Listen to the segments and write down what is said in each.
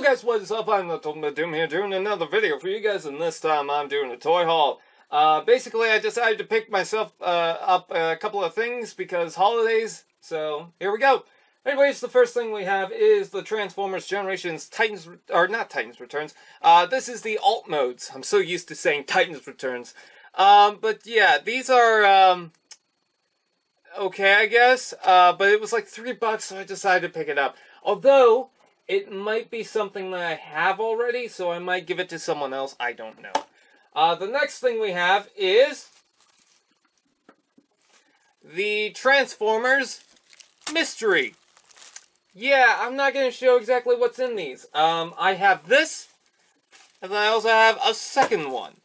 what is up? I'm the Ultimate Doom here doing another video for you guys, and this time I'm doing a toy haul. Uh, basically, I decided to pick myself uh, up a couple of things because holidays, so here we go. Anyways, the first thing we have is the Transformers Generations Titans, or not Titans Returns. Uh, this is the alt modes. I'm so used to saying Titans Returns. Um, but yeah, these are, um, okay, I guess. Uh, but it was like three bucks, so I decided to pick it up. Although, it might be something that I have already, so I might give it to someone else. I don't know. Uh, the next thing we have is the Transformers Mystery. Yeah, I'm not going to show exactly what's in these. Um, I have this, and I also have a second one.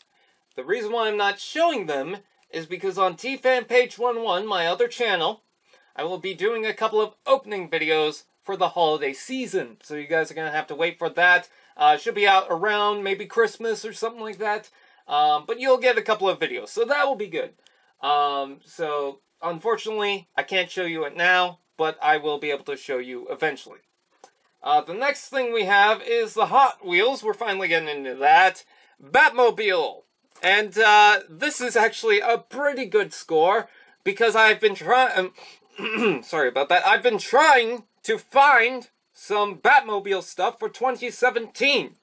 The reason why I'm not showing them is because on TFan Page 11, my other channel, I will be doing a couple of opening videos for the holiday season. So you guys are going to have to wait for that. Uh, should be out around maybe Christmas or something like that. Um, but you'll get a couple of videos, so that will be good. Um, so, unfortunately, I can't show you it now, but I will be able to show you eventually. Uh, the next thing we have is the Hot Wheels. We're finally getting into that. Batmobile. And uh, this is actually a pretty good score because I've been trying... Sorry about that. I've been trying to find some Batmobile stuff for 2017.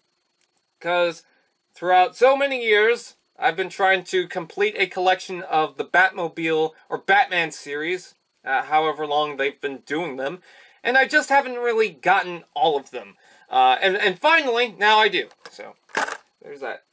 Because throughout so many years, I've been trying to complete a collection of the Batmobile or Batman series uh, however long they've been doing them, and I just haven't really gotten all of them. Uh, and, and finally, now I do. So, there's that.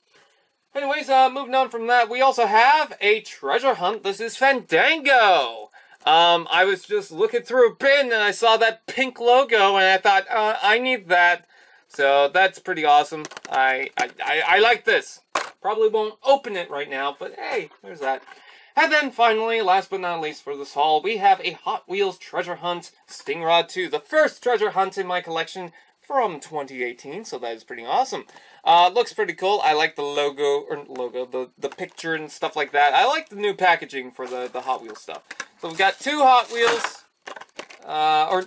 Anyways, uh, moving on from that, we also have a treasure hunt. This is Fandango. Um, I was just looking through a bin and I saw that pink logo and I thought, uh, I need that. So that's pretty awesome. I, I, I, I like this. Probably won't open it right now, but hey, there's that. And then finally, last but not least for this haul, we have a Hot Wheels Treasure Hunt Sting Rod 2, the first treasure hunt in my collection from 2018, so that is pretty awesome. Uh, looks pretty cool. I like the logo, or logo, the, the picture and stuff like that. I like the new packaging for the, the Hot Wheels stuff. So we've got two Hot Wheels, uh, or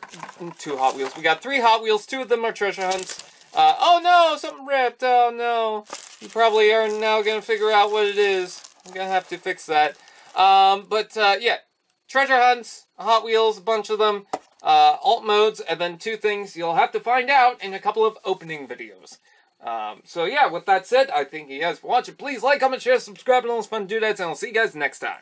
two Hot Wheels. We got three Hot Wheels, two of them are treasure hunts. Uh, oh no, something ripped, oh no. You probably are now going to figure out what it is. I'm going to have to fix that. Um, but uh, yeah, treasure hunts, Hot Wheels, a bunch of them, uh, alt modes, and then two things you'll have to find out in a couple of opening videos. Um, so yeah, with that said, I thank you guys for watching. Please like, comment, share, subscribe, and all those fun doodads, and I'll see you guys next time.